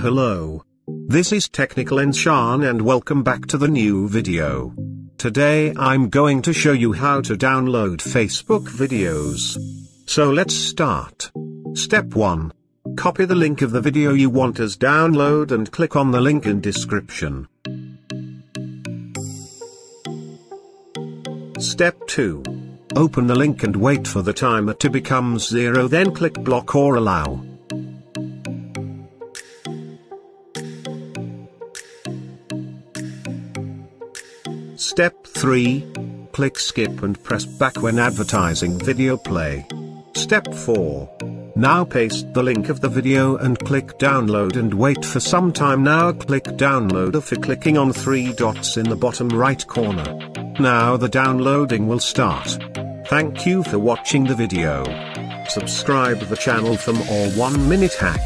Hello. This is Technical Enshan and welcome back to the new video. Today I'm going to show you how to download Facebook videos. So let's start. Step 1. Copy the link of the video you want as download and click on the link in description. Step 2. Open the link and wait for the timer to become zero then click block or allow. Step 3. Click skip and press back when advertising video play. Step 4. Now paste the link of the video and click download and wait for some time now click download after clicking on three dots in the bottom right corner. Now the downloading will start. Thank you for watching the video. Subscribe the channel for more 1 minute hack.